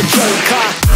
a joker.